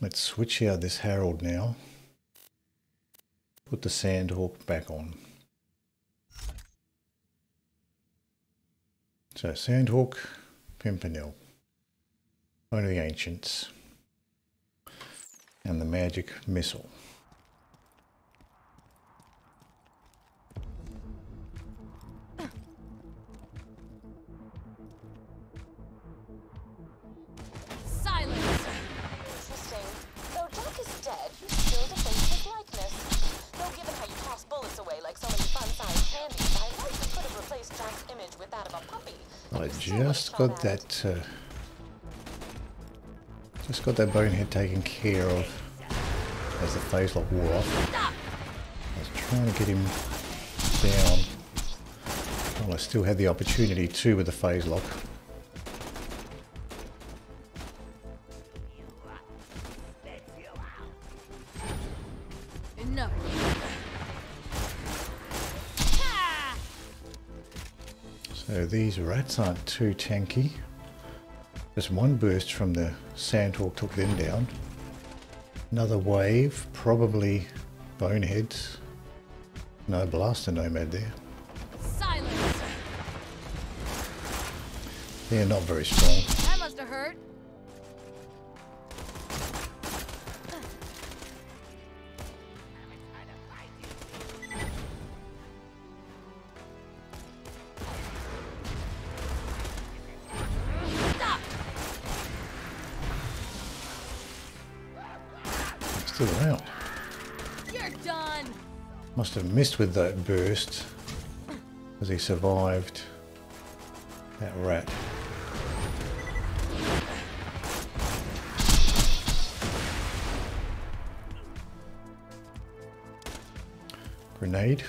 Let's switch out this Harold now. Put the Sandhawk back on. So Sandhawk, Pimpernel, the ancients, and the magic missile. Just got that uh, just got that bonehead taken care of as the phase lock wore off. I was trying to get him down while I still had the opportunity to with the phase lock. So these rats aren't too tanky. Just one burst from the Sandhawk took them down. Another wave, probably boneheads. No blaster nomad there. Silence. They're not very strong. Must have missed with that burst as he survived that rat. Grenade.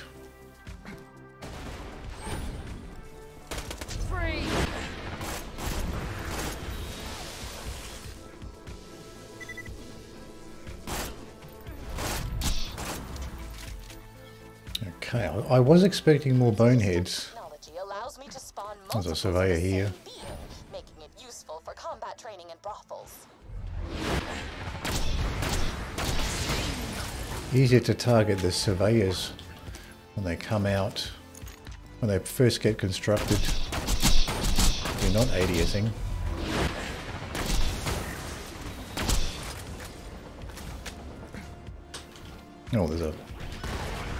I was expecting more boneheads. There's a surveyor here. Making it useful for combat training and brothels. Easier to target the surveyors when they come out, when they first get constructed. You're not ADSing. Oh, there's a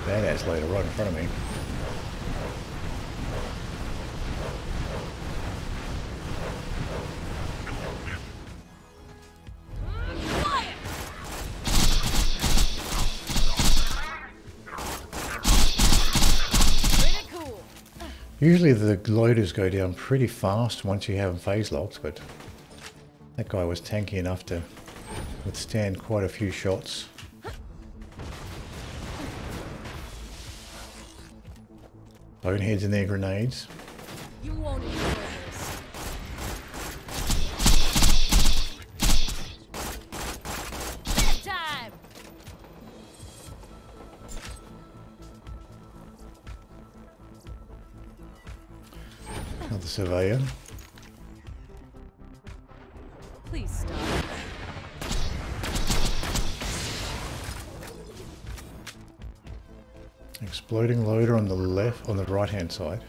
badass later right in front of me. Usually the loaders go down pretty fast once you have them phase locked, but that guy was tanky enough to withstand quite a few shots. Boneheads and their grenades. Side.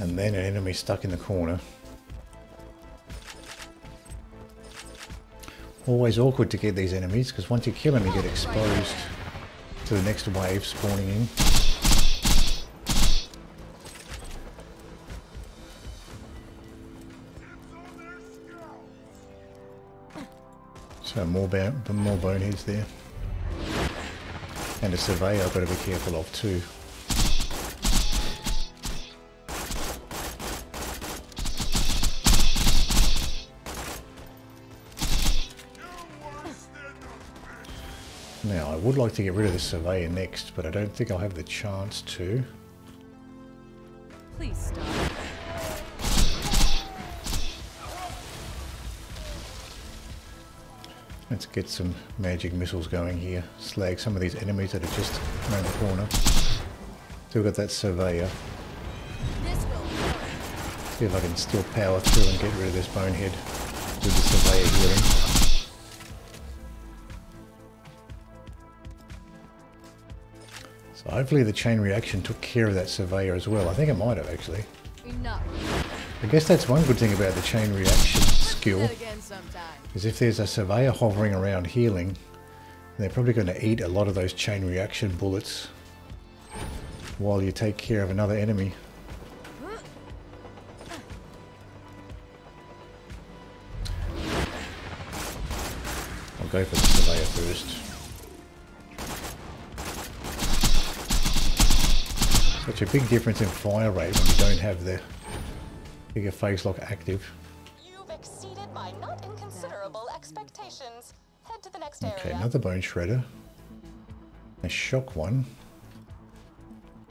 And then an enemy stuck in the corner. Always awkward to get these enemies because once you kill them you get exposed to the next wave spawning in. So more, more boneheads there. And a surveyor I've got to be careful of too. Now, I would like to get rid of the surveyor next, but I don't think I'll have the chance to. Get some magic missiles going here. Slag some of these enemies that are just around the corner. Still got that surveyor. See if I can still power through and get rid of this bonehead with the surveyor healing. So hopefully the chain reaction took care of that surveyor as well. I think it might have actually. Enough. I guess that's one good thing about the chain reaction skill. Is if there's a surveyor hovering around healing, they're probably going to eat a lot of those chain reaction bullets while you take care of another enemy. I'll go for the surveyor first. Such a big difference in fire rate when you don't have the bigger phase lock active. Okay, another bone shredder. A shock one.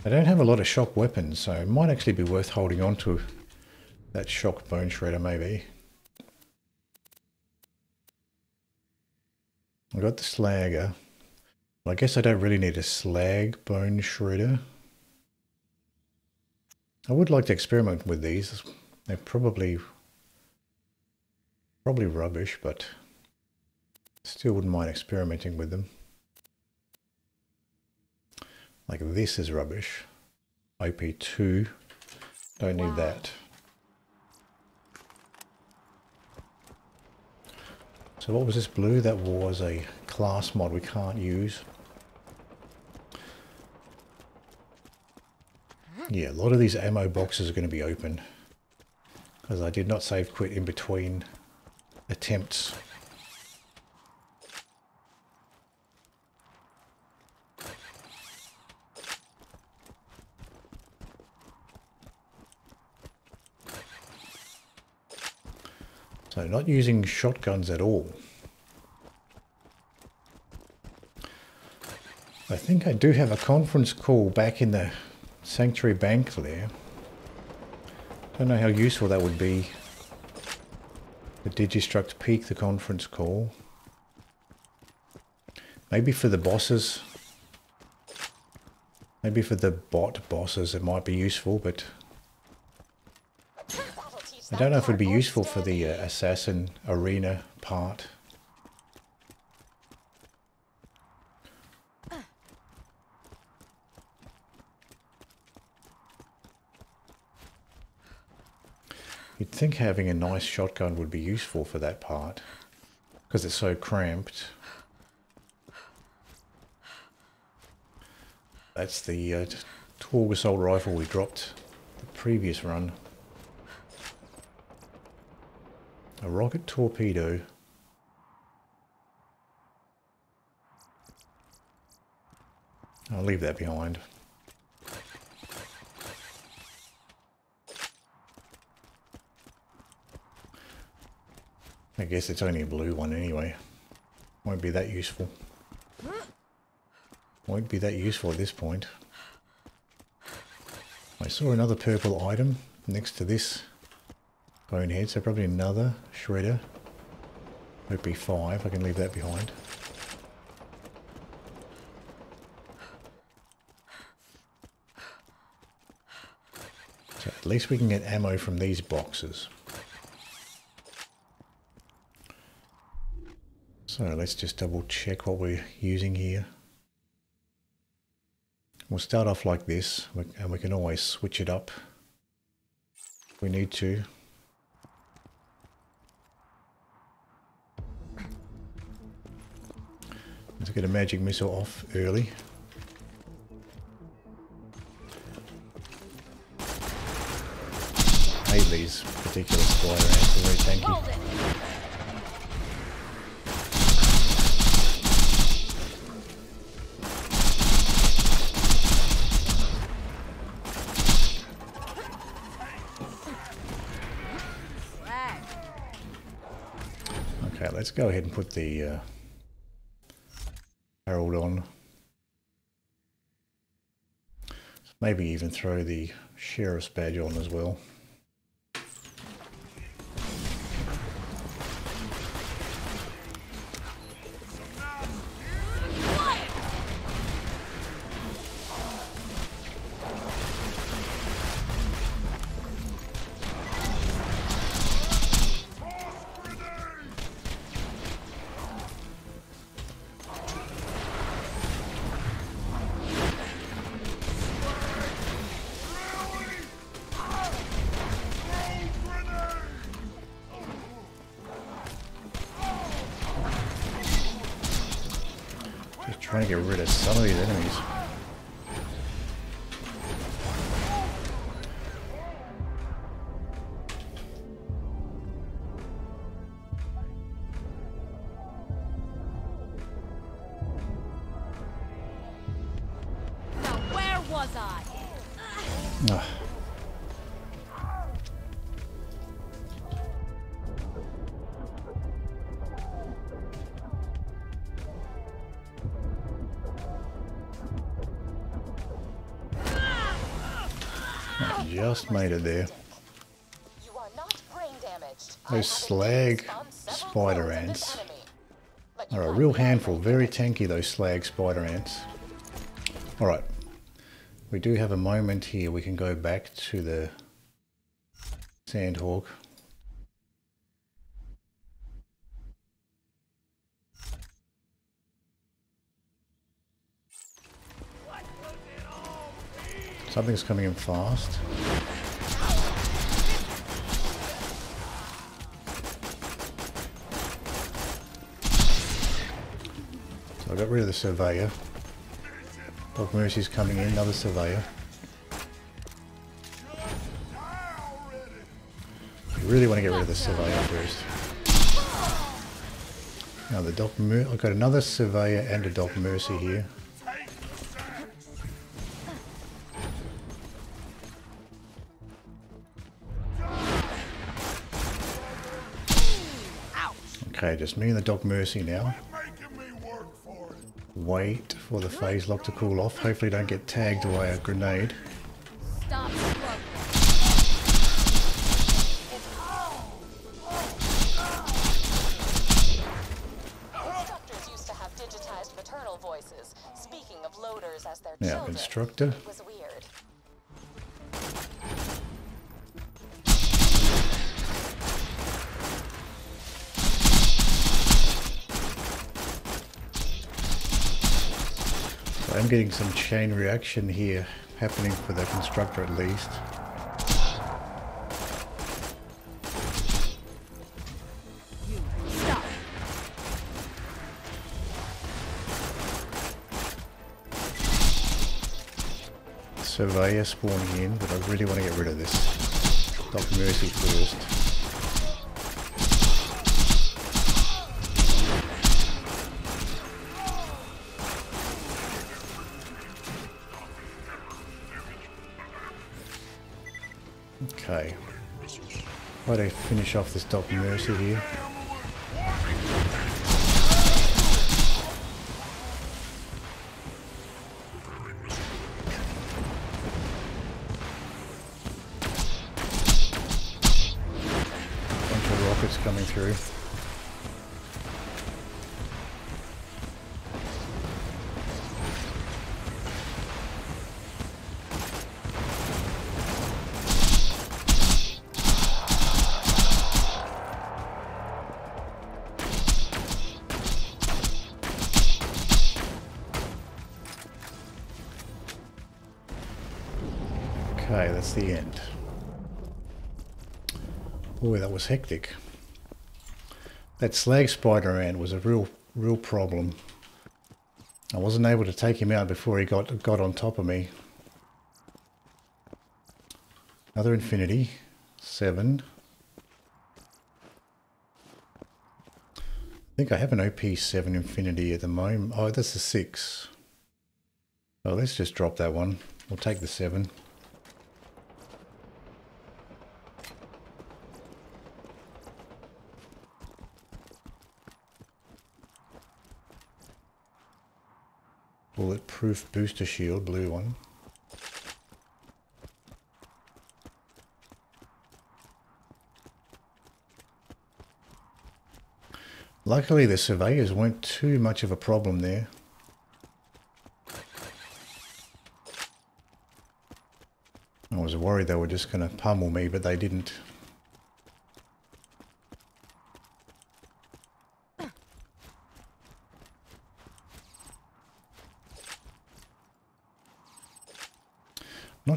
I don't have a lot of shock weapons, so it might actually be worth holding on to that shock bone shredder maybe. I got the slagger. I guess I don't really need a slag bone shredder. I would like to experiment with these. They're probably probably rubbish, but still wouldn't mind experimenting with them. Like this is rubbish. OP2. Don't wow. need that. So what was this blue? That was a class mod we can't use. Yeah, a lot of these ammo boxes are going to be open. Because I did not save quit in between attempts. So not using shotguns at all. I think I do have a conference call back in the Sanctuary Bank there. Don't know how useful that would be. The Digistruct Peak, the conference call. Maybe for the bosses. Maybe for the bot bosses it might be useful, but I don't know if it would be useful for the uh, assassin arena part. You'd think having a nice shotgun would be useful for that part. Because it's so cramped. That's the uh, Torgue assault rifle we dropped the previous run. A rocket torpedo. I'll leave that behind. I guess it's only a blue one anyway. Won't be that useful. Won't be that useful at this point. I saw another purple item next to this bonehead, so probably another shredder. Would be five, I can leave that behind. So at least we can get ammo from these boxes. So let's just double check what we're using here. We'll start off like this and we can always switch it up if we need to. Get a magic missile off early. I hate these particular spider ants, they're very tanky. let's go ahead and put the uh, Harold on. Maybe even throw the Sheriff's badge on as well. Trying to get rid of some of these enemies. Just made it there. You are not brain damaged. I Those slag spider clones of this ants are a real handful. Very tanky, those slag spider ants. Alright. We do have a moment here. We can go back to the Sandhawk. Something's coming in fast. Got rid of the surveyor. Doc Mercy's coming in, another surveyor. You really want to get rid of the surveyor first. Now the Doc Mer I've got another surveyor and a Doc Mercy here. Okay, just me and the Doc Mercy now. Wait for the phase lock to cool off. Hopefully don't get tagged away a grenade. Stop struggling. Instructors I'm getting some chain reaction here happening for the constructor at least. Surveyor spawning in, but I really want to get rid of this. Doc Mercy first. Why don't I finish off this Doc Mercy here? Okay, that's the end. Boy, that was hectic. That slag spider ant was a real, real problem. I wasn't able to take him out before he got got on top of me. Another infinity, seven. I think I have an OP7 infinity at the moment. Oh, that's a six. Oh, let's just drop that one. We'll take the seven. Bulletproof booster shield, blue one. Luckily the surveyors weren't too much of a problem there. I was worried they were just going to pummel me, but they didn't.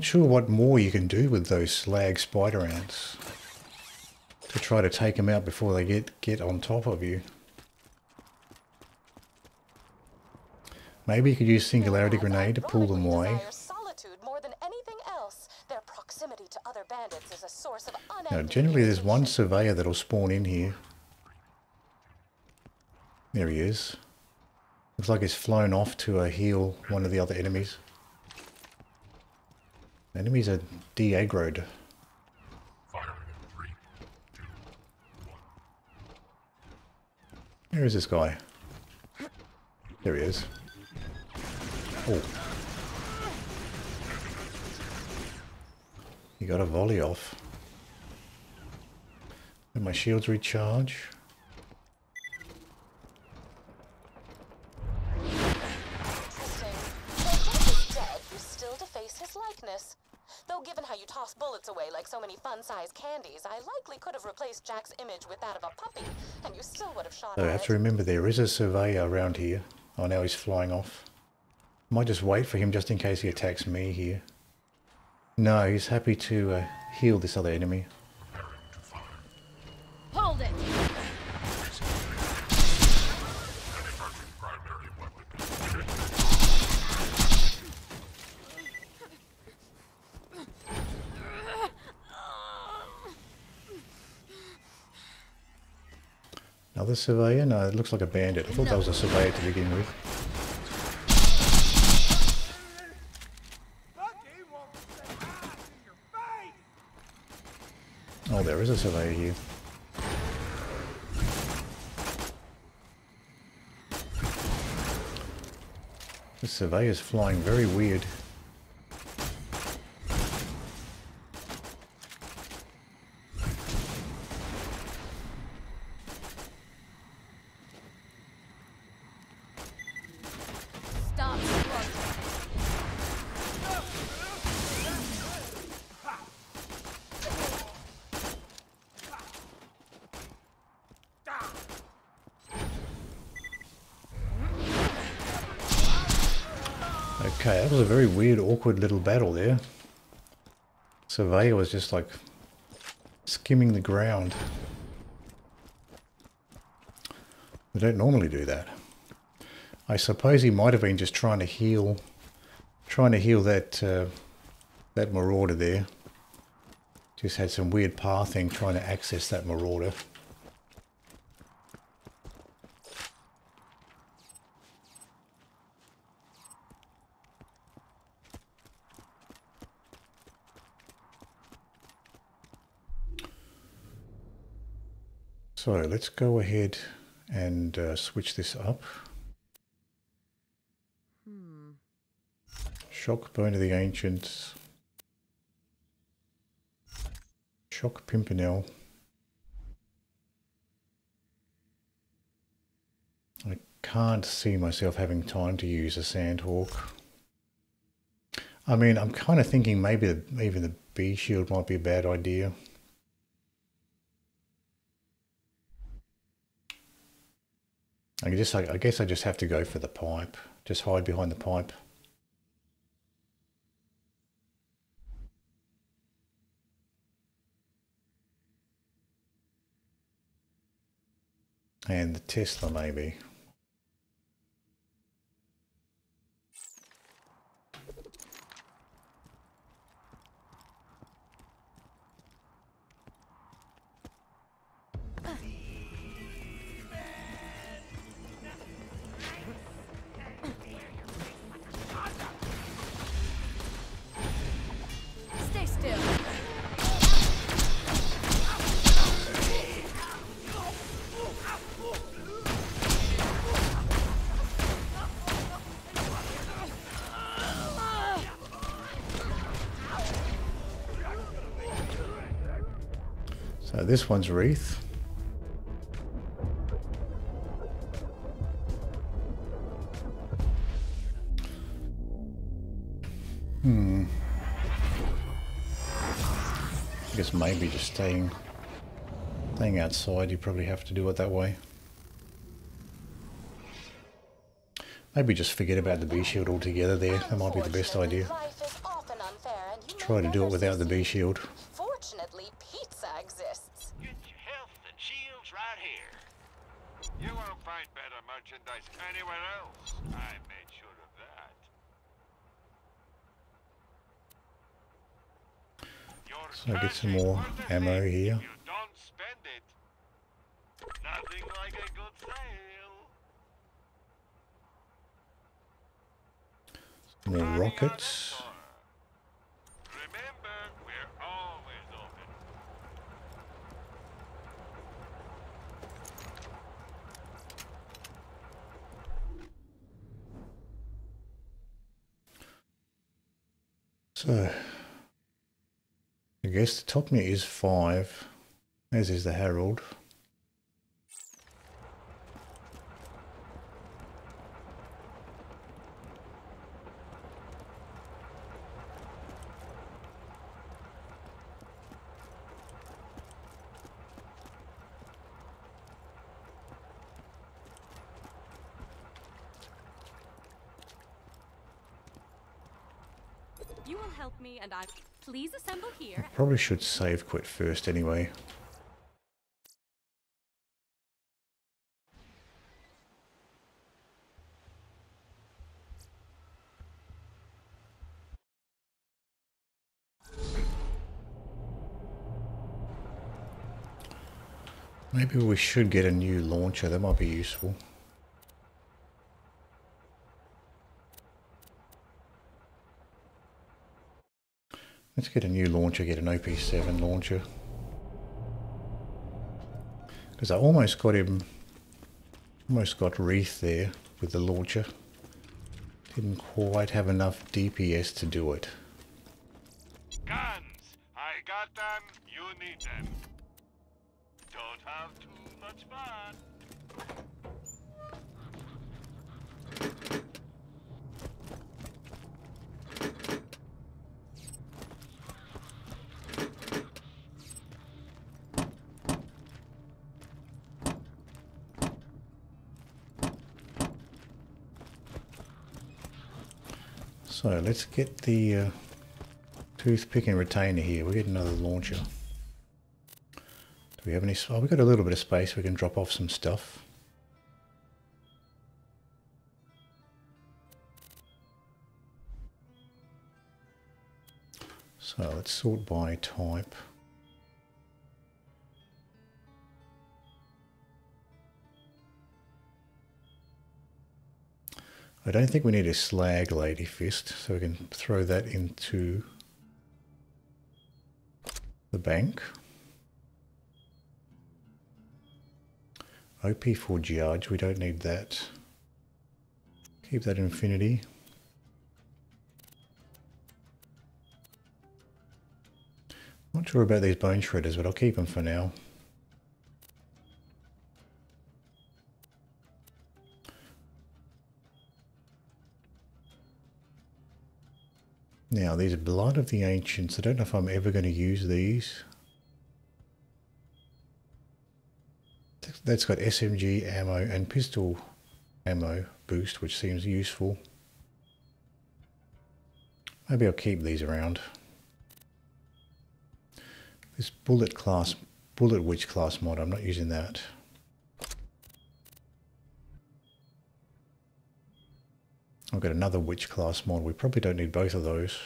Not sure what more you can do with those slag spider ants to try to take them out before they get get on top of you. Maybe you could use Singularity Grenade to pull them away. desire solitude more than anything else. Their proximity to other bandits is a source of Now, generally there's one surveyor that'll spawn in here. There he is. Looks like he's flown off to uh, heal one of the other enemies. Enemies are de-aggroed. Where is this guy? There he is. Oh. He got a volley off. Let my shields recharge. Remember there is a surveyor around here. Oh, now he's flying off. Might just wait for him just in case he attacks me here. No, he's happy to uh, heal this other enemy. Hold it! Another surveyor? No, it looks like a bandit. I thought that was a surveyor to begin with. Oh, there is a surveyor here. The surveyor's flying very weird. Stop struggling. Okay, that was a very weird, awkward little battle there. Surveyor was just like skimming the ground. We don't normally do that. I suppose he might have been just trying to heal, trying to heal that uh, that marauder there. Just had some weird pathing trying to access that marauder. So let's go ahead and uh, switch this up. Shock Bone of the Ancients. Shock Pimpernel. I can't see myself having time to use a Sandhawk. I mean, I'm kind of thinking maybe the, even the Bee shield might be a bad idea. I guess I, I guess I just have to go for the pipe. Just hide behind the pipe. And the Tesla maybe. So this one's Wreath. Hmm. I guess maybe just staying staying outside, you probably have to do it that way. Maybe just forget about the Bee shield altogether there. That might be the best idea. Life is often unfair, and you may Try to do it without the Bee shield. Fortunately, pizza exists. Get your health and shields right here. You won't find better merchandise anywhere else. I made sure to So get some more ammo here. You don't spend it. Nothing like a good sale. More rockets. Remember, we're always open. So, I guess the top Topneaa is five, as is the Harold. You will help me, and I please assemble here. Probably should save quit first anyway. Maybe we should get a new launcher, that might be useful. Let's get a new launcher, get an OP7 launcher. Because I almost got him, almost got Wreath there with the launcher. Didn't quite have enough DPS to do it. Guns! I got them, you need them. Don't have too much fun. So let's get the uh, toothpick and retainer here. We'll get another launcher. Do we have any? Oh, we've got a little bit of space. We can drop off some stuff. So let's sort by type. I don't think we need a slag lady fist, so we can throw that into the bank. OP for judge, we don't need that. Keep that infinity. Not sure about these bone shredders, but I'll keep them for now. Now, these Blood of the Ancients, I don't know if I'm ever going to use these. That's got SMG ammo and pistol ammo boost, which seems useful. Maybe I'll keep these around. This bullet class, bullet witch class mod, I'm not using that. I've got another witch class mod. We probably don't need both of those.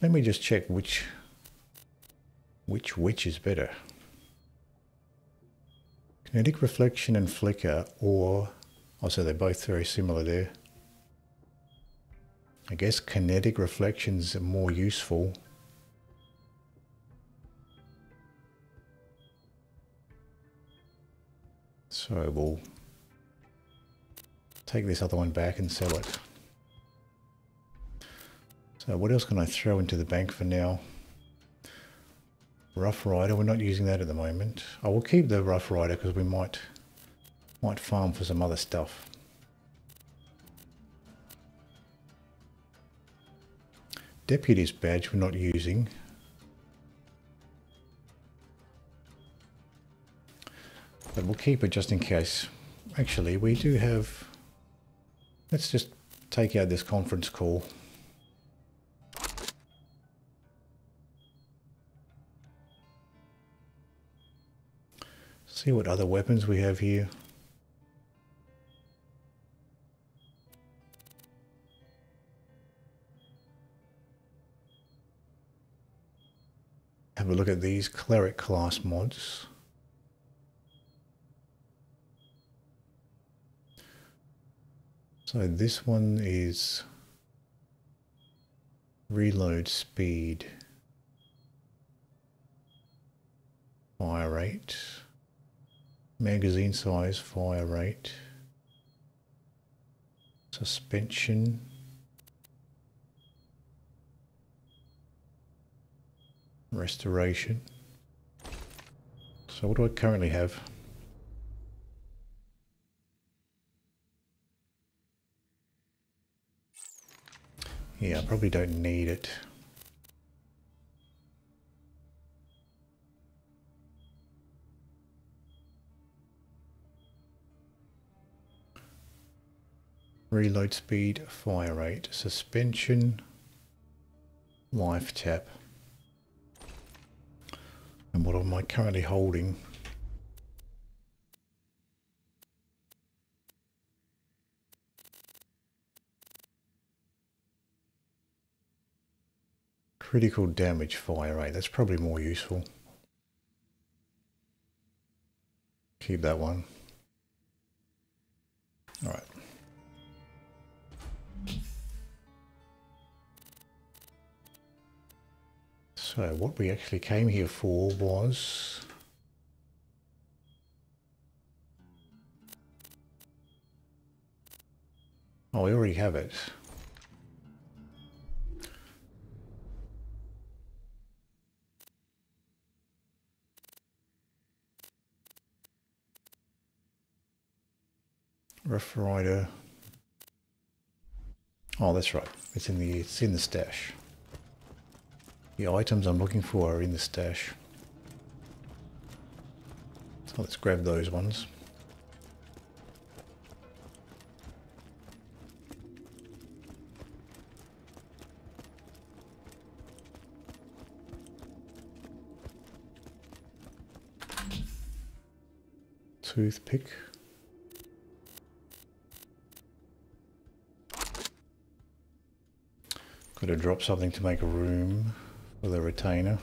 Let me just check which which witch is better. Kinetic reflection and flicker or oh, also they're both very similar there. I guess kinetic reflections more useful. So we'll take this other one back and sell it. So what else can I throw into the bank for now? Rough Rider, we're not using that at the moment. I will keep the Rough Rider because we might might farm for some other stuff. Deputy's badge we're not using. But we'll keep it just in case. Actually, we do have... Let's just take out this conference call. See what other weapons we have here. Have a look at these cleric class mods. So this one is reload speed, fire rate, magazine size, fire rate, suspension, restoration. So what do I currently have? Yeah, I probably don't need it. Reload speed, fire rate, suspension, life tap. And what am I currently holding? Critical damage fire rate, that's probably more useful. Keep that one. Alright. So what we actually came here for was... Oh, we already have it. Rough Rider. Oh, that's right. It's in the it's in the stash. The items I'm looking for are in the stash. So let's grab those ones. Toothpick. To drop something to make a room for the retainer.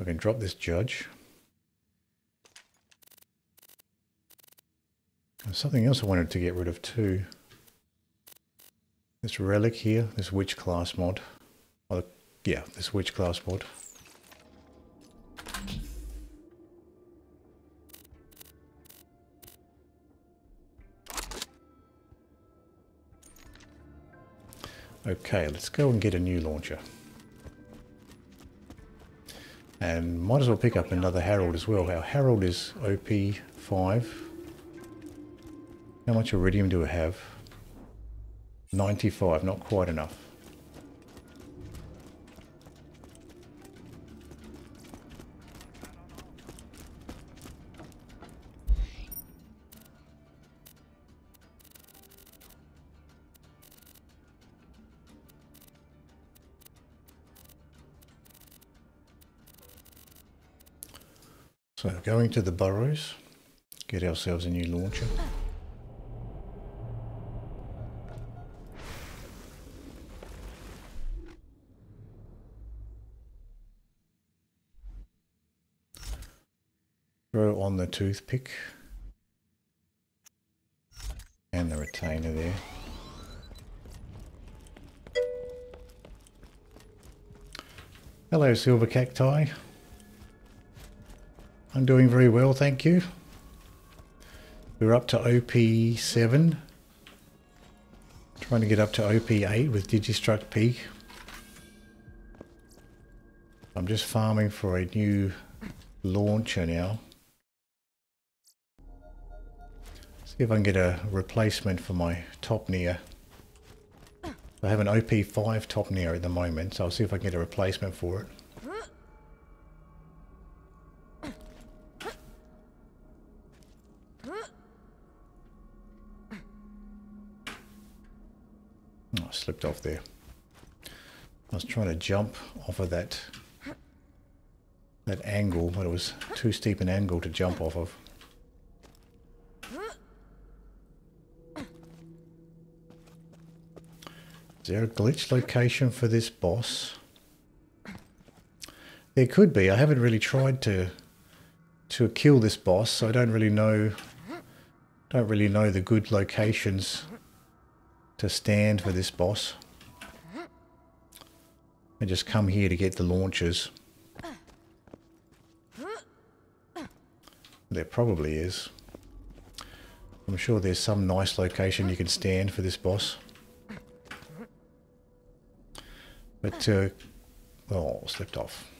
I can drop this judge. There's something else I wanted to get rid of too. This relic here, this witch class mod. Oh, yeah, this witch class mod. Okay, let's go and get a new launcher. And might as well pick up another Harold as well. Our Harold is OP5. How much Iridium do we have? 95, not quite enough. Going to the burrows, get ourselves a new launcher. Throw on the toothpick and the retainer there. Hello silver cacti. I'm doing very well, thank you. We're up to OP7. Trying to get up to OP8 with Digistruct Peak. I'm just farming for a new launcher now. See if I can get a replacement for my Topneaa. I have an OP5 Topneaa at the moment, so I'll see if I can get a replacement for it. Oh, I slipped off there. I was trying to jump off of that that angle, but it was too steep an angle to jump off of. Is there a glitch location for this boss? There could be. I haven't really tried to to kill this boss, so I don't really know don't really know the good locations to stand for this boss. I just come here to get the launchers. There probably is. I'm sure there's some nice location you can stand for this boss. But, uh, oh, slipped off.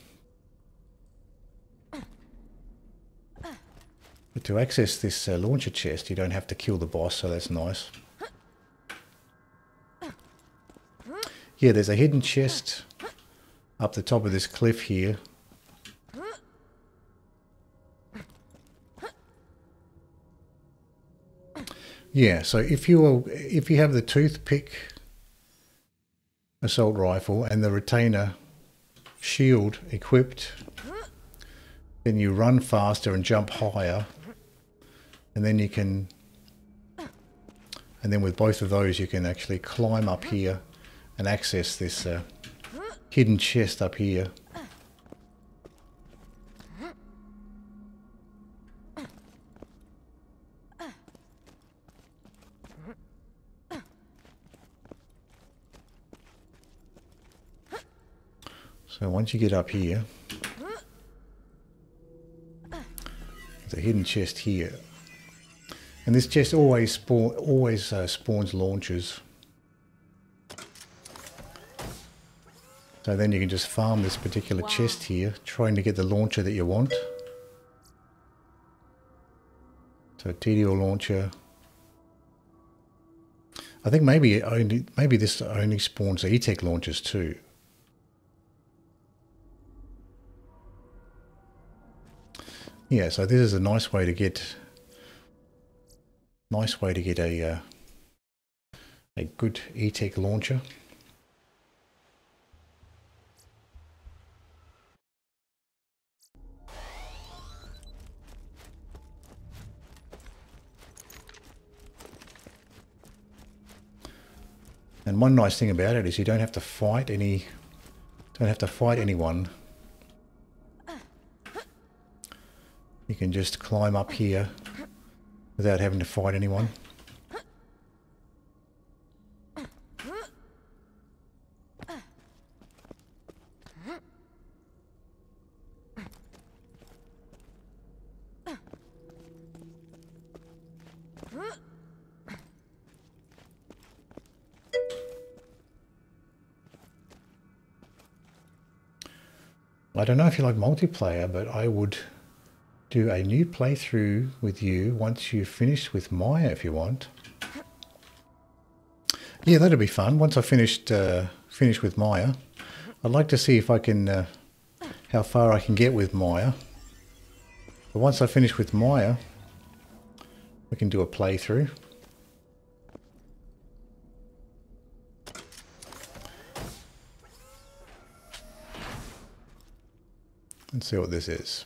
But to access this uh, launcher chest, you don't have to kill the boss, so that's nice. Yeah, there's a hidden chest up the top of this cliff here. Yeah, so if you if you have the toothpick assault rifle and the retainer shield equipped, then you run faster and jump higher, and then you can, and then with both of those you can actually climb up here and access this uh, hidden chest up here. So once you get up here, there's a hidden chest here. And this chest always spawn, always uh, spawns launchers. So then you can just farm this particular wow. chest here, trying to get the launcher that you want. So TDO launcher. I think maybe only maybe this only spawns E-Tech launchers too. Yeah, so this is a nice way to get nice way to get a uh, a good E-Tech launcher. And one nice thing about it is you don't have to fight any don't have to fight anyone You can just climb up here without having to fight anyone. Don't know if you like multiplayer, but I would do a new playthrough with you once you've finished with Maya if you want. Yeah, that'd be fun. Once I finished uh, finished with Maya, I'd like to see if I can uh, how far I can get with Maya. But once I finish with Maya, we can do a playthrough. Let's see what this is.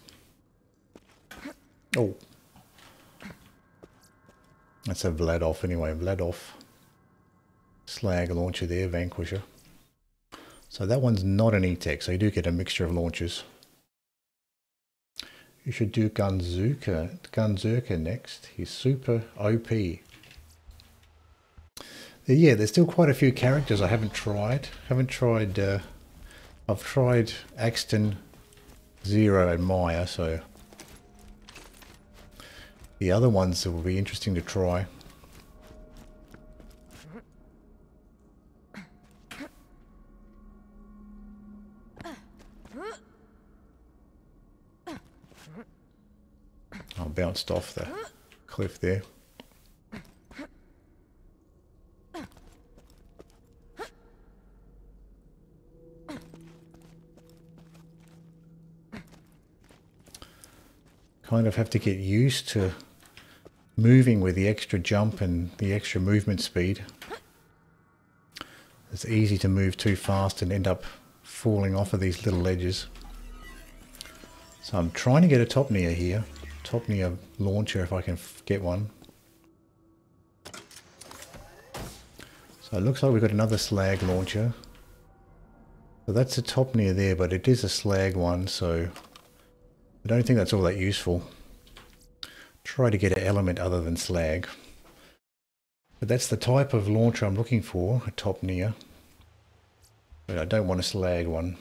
Oh. That's a Vladof anyway. Vladof. Slag launcher there, Vanquisher. So that one's not an E-Tech, so you do get a mixture of launchers. You should do Gunzerker, Gunzerker next. He's super OP. Yeah, there's still quite a few characters I haven't tried. Haven't tried, uh, I've tried Axton, Zero and Maya, so the other ones that will be interesting to try. I bounced off the cliff there. Kind of have to get used to moving with the extra jump and the extra movement speed. It's easy to move too fast and end up falling off of these little ledges. So I'm trying to get a Topneaa here. Topneaa launcher if I can get one. So it looks like we've got another slag launcher. So that's a Topneaa there, but it is a slag one, so I don't think that's all that useful. Try to get an element other than slag. But that's the type of launcher I'm looking for, a Topneaa. But I don't want a slag one.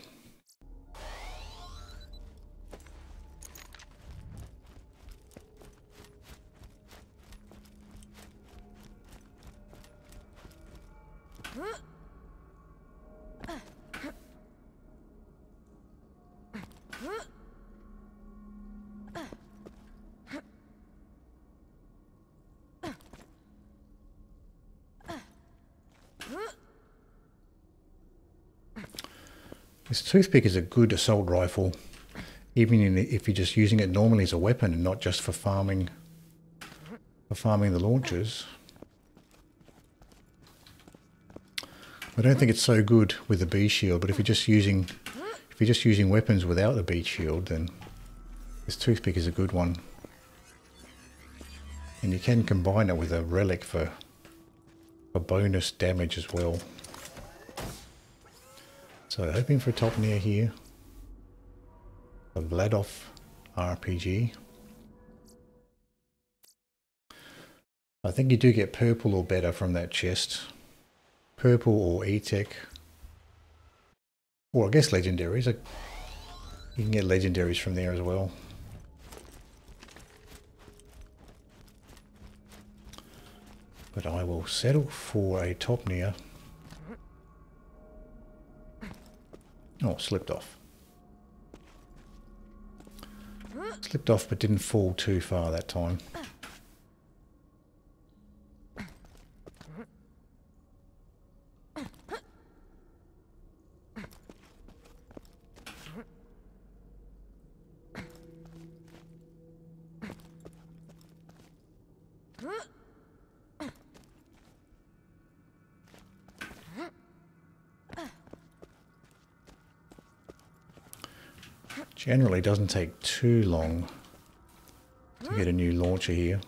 This toothpick is a good assault rifle, even if you're just using it normally as a weapon and not just for farming, for farming the launchers. I don't think it's so good with the bee shield, but if you're just using, if you're just using weapons without the bee shield, then this toothpick is a good one. And you can combine it with a relic for, for bonus damage as well. So hoping for a Topneaa here. A Vladof RPG. I think you do get purple or better from that chest. Purple or E-Tech. Or I guess legendaries. You can get legendaries from there as well. But I will settle for a Topneaa. Oh, slipped off. Slipped off but didn't fall too far that time. Generally doesn't take too long to get a new launcher here.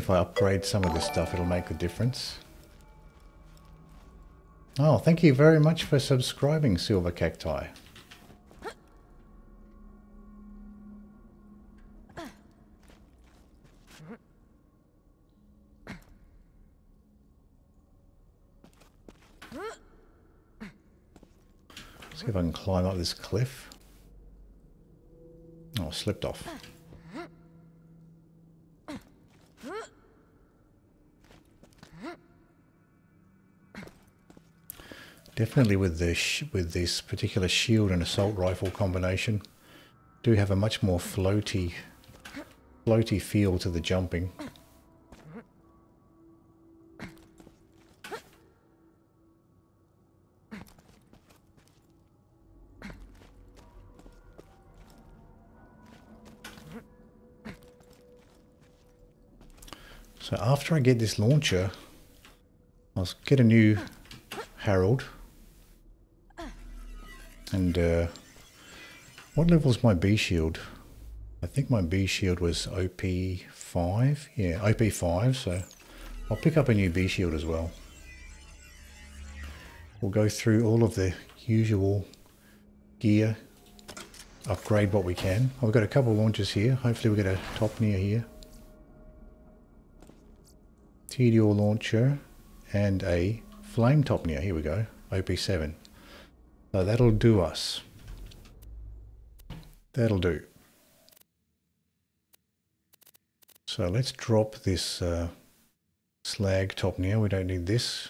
If I upgrade some of this stuff, it'll make a difference. Oh, thank you very much for subscribing, Silver Cacti. See if I can climb up this cliff. Oh, slipped off. Definitely with this with this particular shield and assault rifle combination, do have a much more floaty floaty feel to the jumping. So after I get this launcher, I'll get a new Harold. And uh, what is my bee shield? I think my bee shield was OP5. Yeah, OP5, so I'll pick up a new bee shield as well. We'll go through all of the usual gear, upgrade what we can. I've got a couple launches here. Hopefully we get a Topneaa here. TDO launcher and a flame Topneaa. Here we go. OP7. So that'll do us. That'll do. So let's drop this uh, slag Topneaa. We don't need this.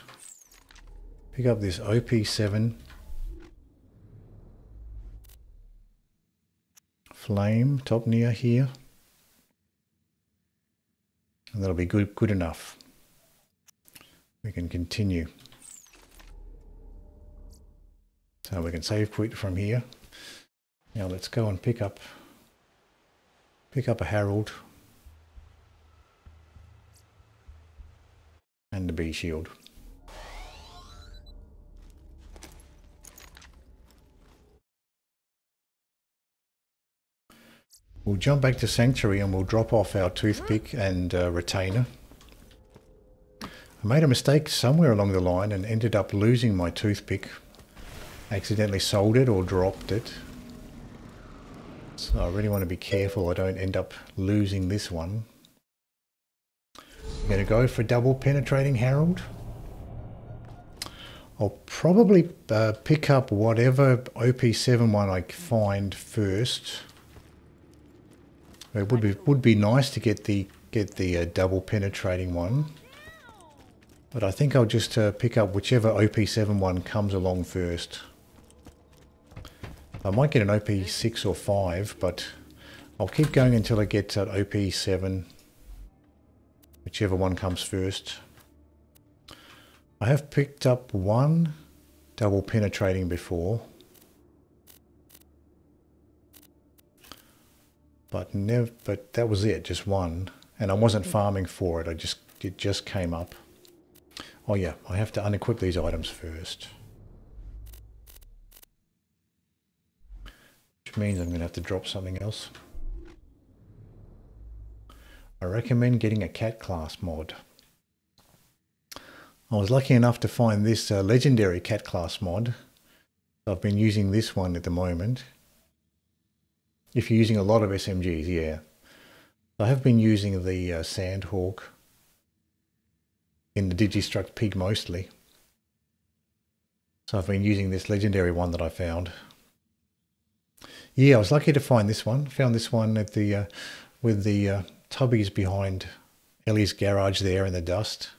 Pick up this OP7 flame Topneaa here. And that'll be good, good enough. we can continue. So we can save quit from here. Now let's go and pick up pick up a Harold and the bee shield. We'll jump back to Sanctuary and we'll drop off our toothpick and uh, retainer. I made a mistake somewhere along the line and ended up losing my toothpick. Accidentally sold it or dropped it. So I really want to be careful I don't end up losing this one. I'm going to go for double penetrating Harold. I'll probably uh, pick up whatever OP7 one I find first. It would be would be nice to get the get the uh, double penetrating one. But I think I'll just uh, pick up whichever OP7 one comes along first. I might get an OP6 or 5, but I'll keep going until I get to OP7, whichever one comes first. I have picked up one double penetrating before. But never, but that was it, just one. And I wasn't hmm. farming for it, I just, it just came up. Oh yeah, I have to unequip these items first. Which means I'm going to have to drop something else. I recommend getting a cat class mod. I was lucky enough to find this uh, legendary cat class mod. I've been using this one at the moment. If you're using a lot of SMGs, yeah. I have been using the uh, Sandhawk in the Digistruct Peak mostly. So I've been using this legendary one that I found. Yeah, I was lucky to find this one. Found this one at the uh, with the uh, tubbies behind Ellie's garage there in the dust.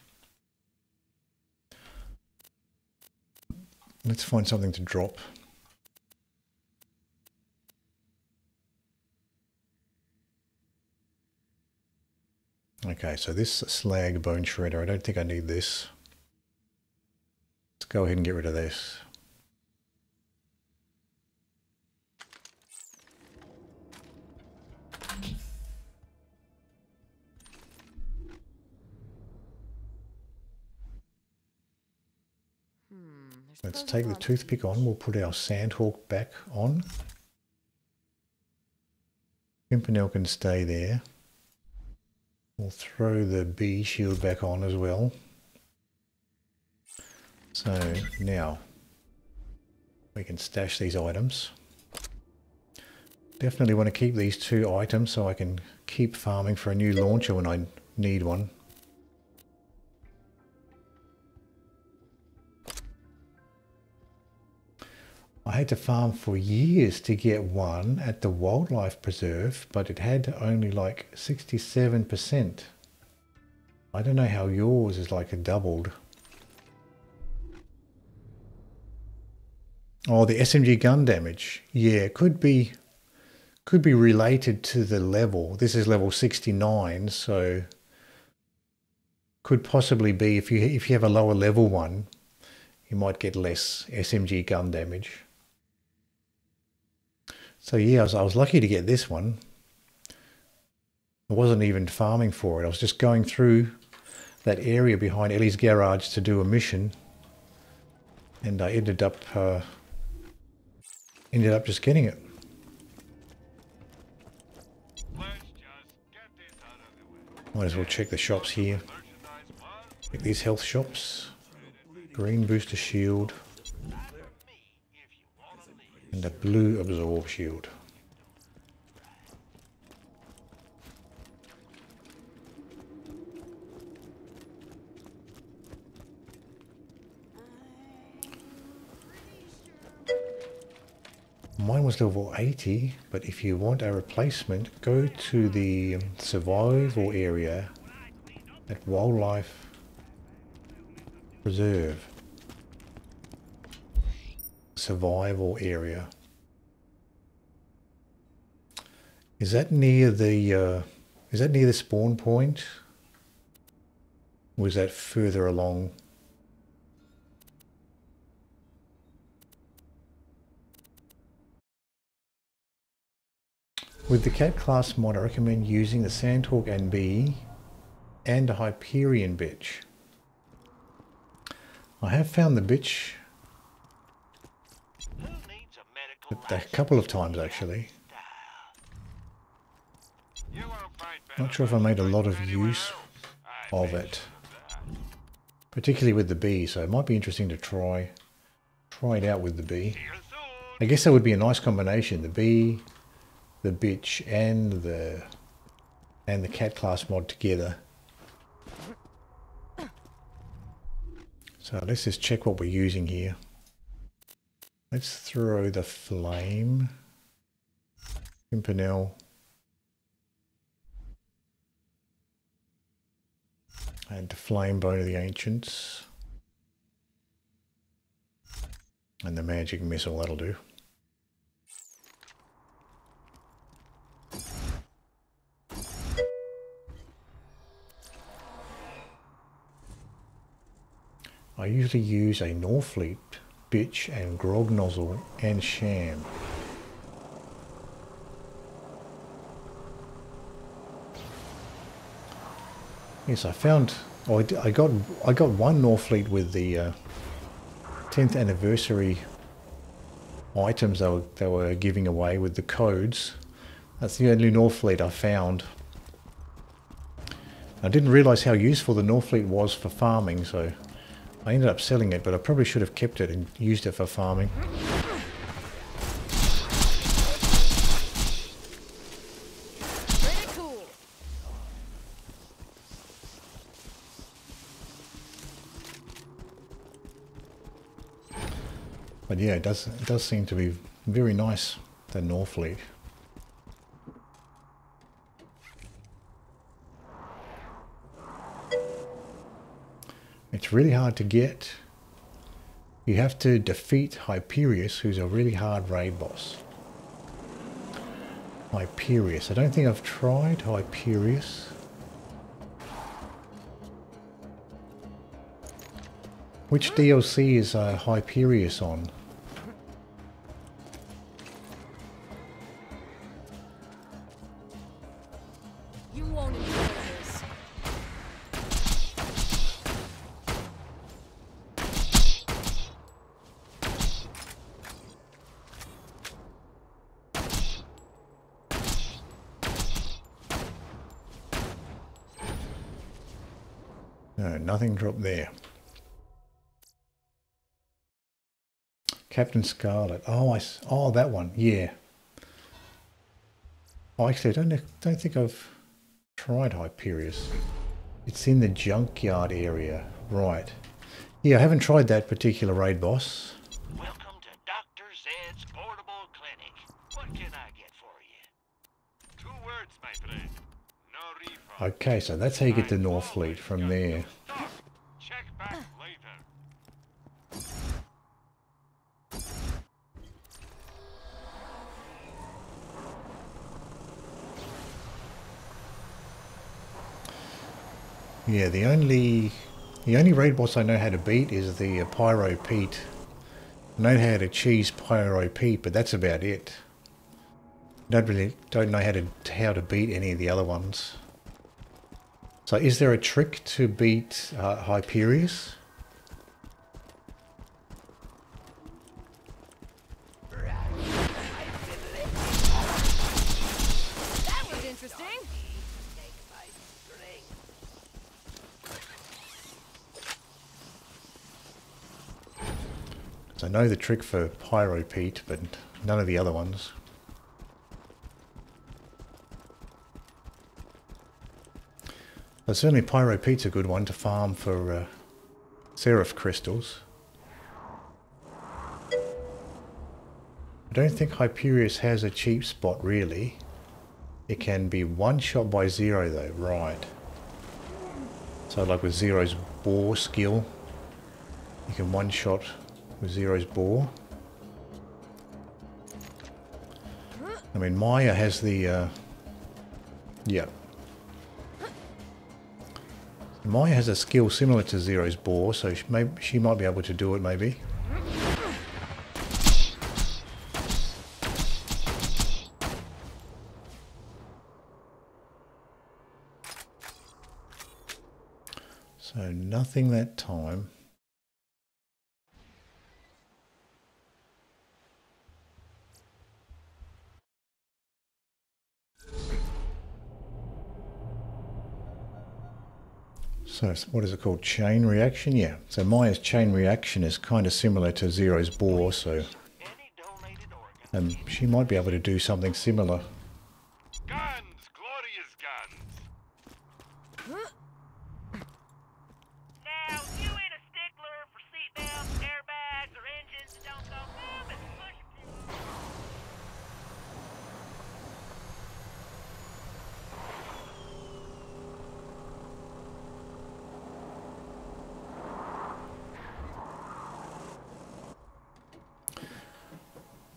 Let's find something to drop. Okay, so this slag bone shredder, I don't think I need this. Let's go ahead and get rid of this. Let's take the toothpick on. We'll put our sandhawk back on. Pimpernel can stay there. We'll throw the bee shield back on as well. So now we can stash these items. Definitely want to keep these two items so I can keep farming for a new launcher when I need one. I had to farm for years to get one at the wildlife preserve, but it had only like 67%. I don't know how yours is like a doubled. Oh, the SMG gun damage. Yeah, could be could be related to the level. This is level 69, so could possibly be if you if you have a lower level one, you might get less SMG gun damage. So yeah, I was, I was lucky to get this one. I wasn't even farming for it. I was just going through that area behind Ellie's garage to do a mission. And I ended up uh, ended up just getting it. Might as well check the shops here. Check these health shops. Green booster shield and a blue absorb shield. Mine was level 80, but if you want a replacement, go to the um, survival area at Wildlife Preserve survival area. Is that near the uh, is that near the spawn point? Or is that further along? With the CAT class mod, I recommend using the Sandhawk NB and a Hyperion bitch. I have found the bitch a couple of times actually. Not sure if I made a lot of use of it, particularly with the bee. So it might be interesting to try try it out with the bee. I guess that would be a nice combination: the bee, the bitch, and the and the cat class mod together. So let's just check what we're using here. Let's throw the flame, Pimpernel, and the flame bone of the ancients, and the magic missile. That'll do. I usually use a Norfleet, Bitch and Grog Nozzle and Sham. Yes, I found. Oh, I, got I got one Norfleet with the uh, 10th anniversary items they were they were giving away with the codes. That's the only Norfleet I found. I didn't realise how useful the Norfleet was for farming, so I ended up selling it, but I probably should have kept it and used it for farming. But yeah, it does it does seem to be very nice, the Norfleet. Really hard to get. You have to defeat Hyperius, who's a really hard raid boss. Hyperius. I don't think I've tried Hyperius. Which DLC is uh, Hyperius on? Dropped there. Captain Scarlet. Oh, I oh that one. Yeah. Oh, actually, I don't don't think I've tried Hyperius. It's in the junkyard area, right? Yeah, I haven't tried that particular raid boss. Welcome to Dr. Zed's Portable Clinic. What can I get for you? Two words, my friend. No refund. Okay, so that's how you get to I'm Norfleet from there. new stuff. Check back later. Yeah, the only the only raid boss I know how to beat is the uh, Pyro Pete. I know how to cheese Pyro Pete, but that's about it. Don't really don't know how to how to beat any of the other ones. So, is there a trick to beat uh, Hyperius? Know the trick for Pyro Pete, but none of the other ones. But certainly Pyro Pete's a good one to farm for uh, Seraph crystals. I don't think Hyperius has a cheap spot really. It can be one shot by Zero though, right. So like with Zero's bore skill, you can one shot with Zero's bore. I mean, Maya has the... Uh, yeah. Maya has a skill similar to Zero's bore, so she, may, she might be able to do it, maybe. So nothing that time. So what is it called? Chain reaction? Yeah. So Maya's chain reaction is kind of similar to Zero's bore, so and she might be able to do something similar. Guns! Glorious guns! Now, you ain't a stickler for seatbelts, airbags, or engines that don't go boom and push a few.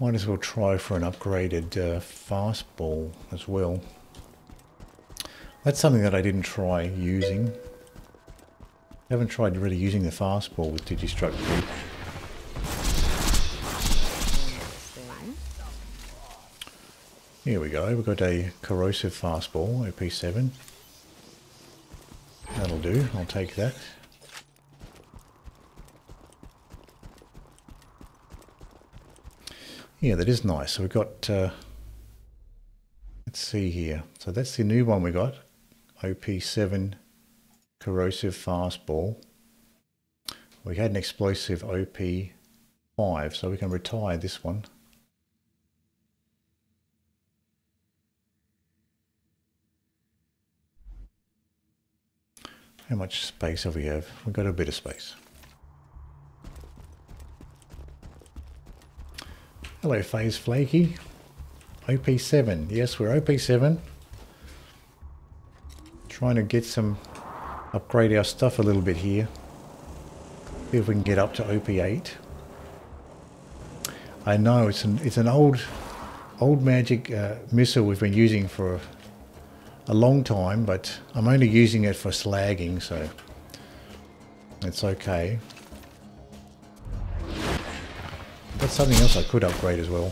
Might as well try for an upgraded uh, fastball as well. That's something that I didn't try using. haven't tried really using the fastball with Digistruct. Here we go, we've got a corrosive fastball, OP7. That'll do, I'll take that. Yeah, that is nice. So we've got, uh, let's see here. So that's the new one we got. OP7 corrosive fastball. We had an explosive OP5, so we can retire this one. How much space have we have? We've got a bit of space. Hello, Phase Flaky. OP7. Yes, we're OP7. Trying to get some, upgrade our stuff a little bit here. See if we can get up to OP8. I know it's an it's an old, old magic uh, missile we've been using for a long time, but I'm only using it for slagging, so it's okay. That's something else I could upgrade as well.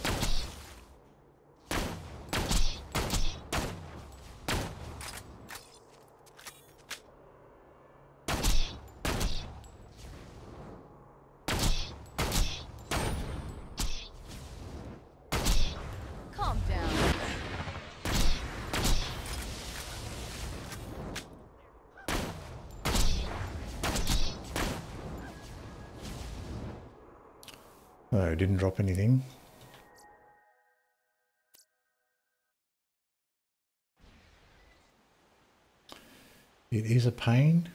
No, didn't drop anything. It is a pain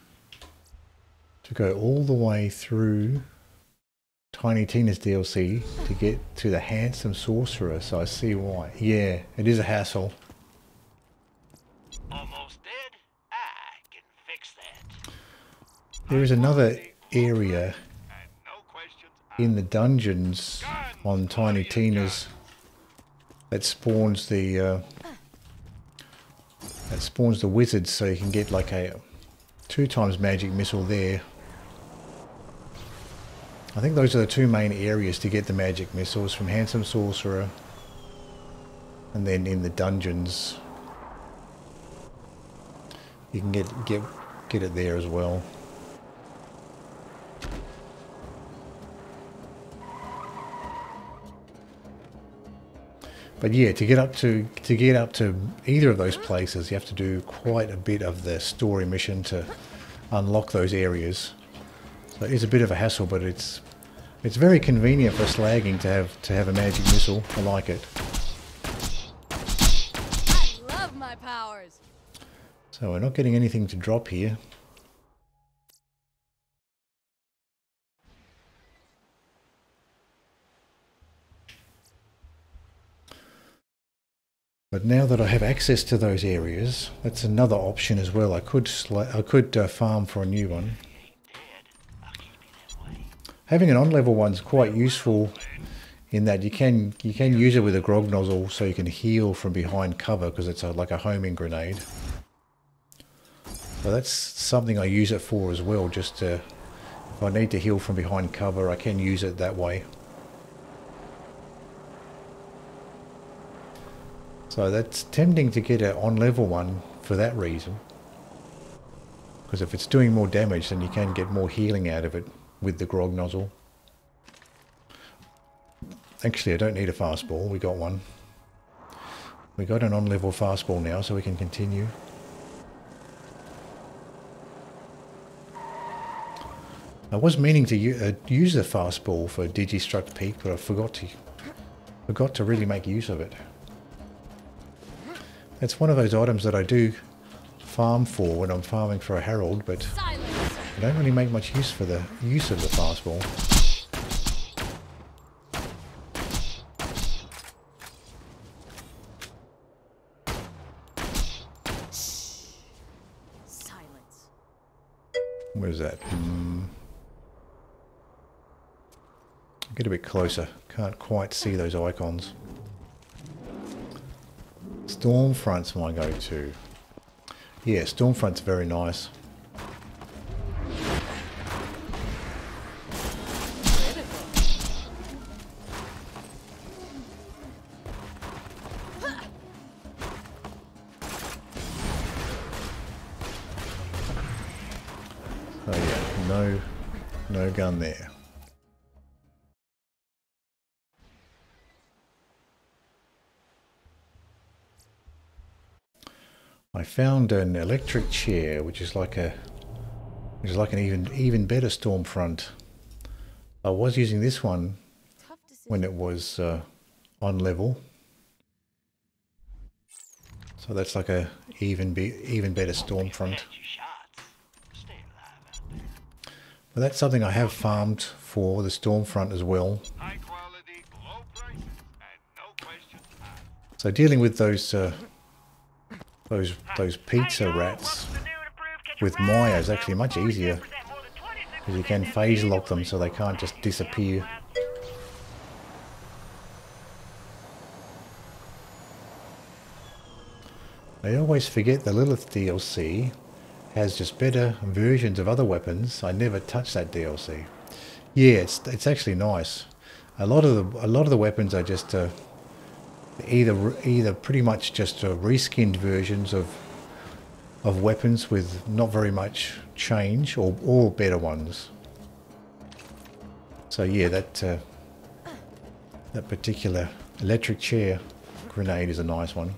to go all the way through Tiny Tina's DLC to get to the Handsome Sorcerer, so I see why. Yeah, it is a hassle. Almost dead? I can fix that. There is another area And no questions asked. In the dungeons on Tiny Tina's that spawns the uh, that spawns the wizards, so you can get like a two times magic missile there. I think those are the two main areas to get the magic missiles from Handsome Sorcerer, and then in the dungeons you can get get get it there as well. But yeah, to get up to to get up to either of those places, you have to do quite a bit of the story mission to unlock those areas. So it's a bit of a hassle, but it's it's very convenient for slagging to have to have a magic missile. I like it. I love my powers. So we're not getting anything to drop here. But now that I have access to those areas, that's another option as well. I could I could uh, farm for a new one. Having an on-level one's quite useful in that you can you can use it with a grog nozzle so you can heal from behind cover because it's a, like a homing grenade. So that's something I use it for as well. Just to, if I need to heal from behind cover, I can use it that way. So that's tempting to get an on level one for that reason. Because if it's doing more damage, then you can get more healing out of it with the grog nozzle. Actually, I don't need a fastball. We got one. We got an on-level fastball now, so we can continue. I was meaning to uh, use the fastball for Digistruct Peak, but I forgot to forgot to really make use of it. It's one of those items that I do farm for when I'm farming for a Harold, but Silence. I don't really make much use for the use of the fastball. Where's that? Hmm. Get a bit closer. Can't quite see those icons. Stormfront's my go-to. Yeah, Stormfront's very nice. Found an electric chair, which is like a, which is like an even even better storm front. I was using this one when it was uh, on level, so that's like a even be even better storm front. your shots. Stay alive out there. But that's something I have farmed for the storm front as well. High quality, low prices, and no questions asked. So dealing with those uh, those those pizza rats with Maya is actually much easier because you can phase lock them so they can't just disappear. I always forget the Lilith DLC has just better versions of other weapons. I never touch that DLC. Yeah, it's it's actually nice. A lot of the a lot of the weapons are just uh, either either pretty much just uh, reskinned versions of of weapons with not very much change, or or better ones. So yeah, that uh, that particular electric chair grenade is a nice one.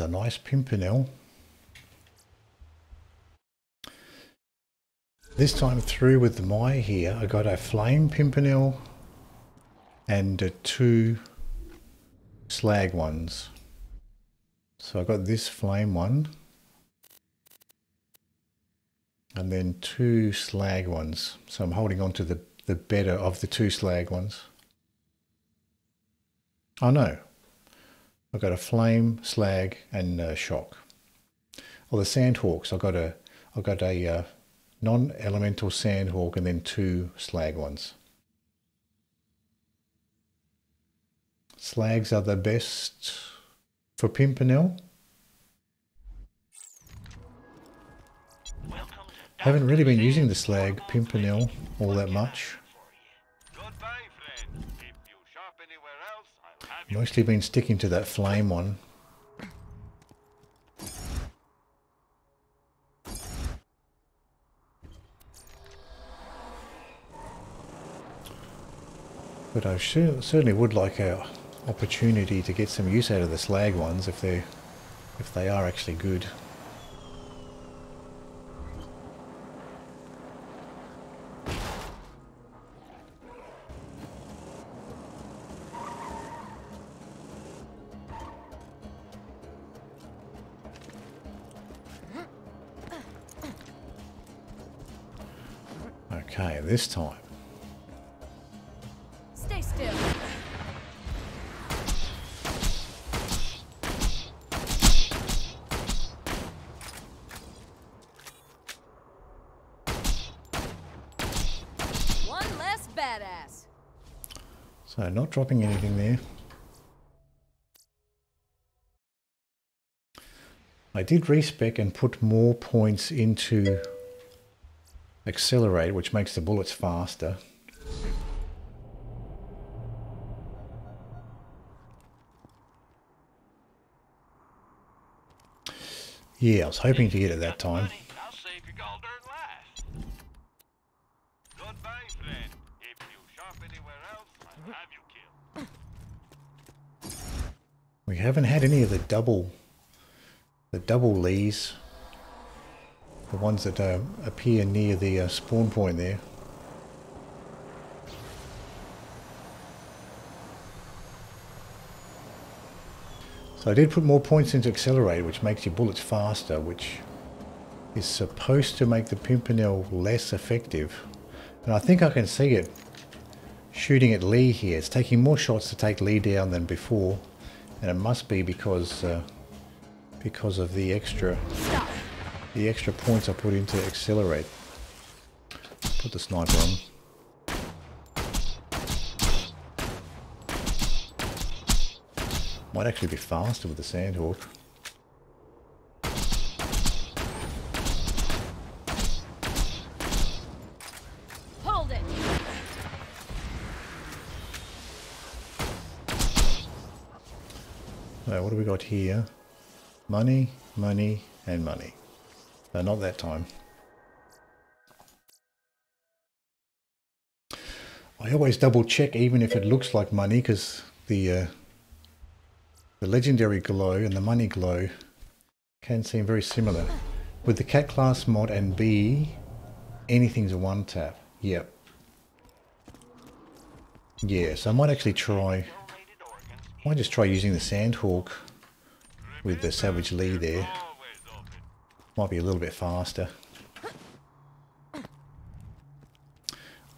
A nice pimpernel. This time through with the Maya here, I got a flame pimpernel and two slag ones. So I got this flame one and then two slag ones. So I'm holding on to the, the better of the two slag ones. Oh no, I've got a flame, slag, and uh, shock. Well, the sandhawks, I've got a, I've got a uh, non-elemental sandhawk and then two slag ones. Slags are the best for Pimpernel. Haven't really been using the slag Pimpernel all that much. I'll have you. Mostly been sticking to that flame one. But I certainly would like a opportunity to get some use out of the slag ones if they if they are actually good. This time. Stay still. One less badass. So not dropping anything there. I did respec and put more points into accelerate, which makes the bullets faster. Yeah, I was hoping to get it that time. Money, I'll save your golden life. Goodbye, friend. If you shop anywhere else, I'll have you killed. We haven't had any of the double, the double lees, the ones that uh, appear near the uh, spawn point there. So I did put more points into accelerate, which makes your bullets faster, which is supposed to make the Pimpernel less effective. And I think I can see it shooting at Lee here. It's taking more shots to take Lee down than before, and it must be because uh, because of the extra Stop. The extra points I put into accelerate. Put the sniper on. Might actually be faster with the Sandhawk. Hold it. So what do we got here? Money, money, and money. No, not that time. I always double check even if it looks like money because the uh, the legendary glow and the money glow can seem very similar. With the cat class mod and Bee, anything's a one tap. Yep. Yeah, so I might actually try I might just try using the sand Sandhawk with the Savage Lee there. Might be a little bit faster.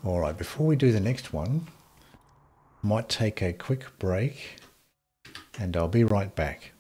Alright, before we do the next one, might take a quick break and I'll be right back.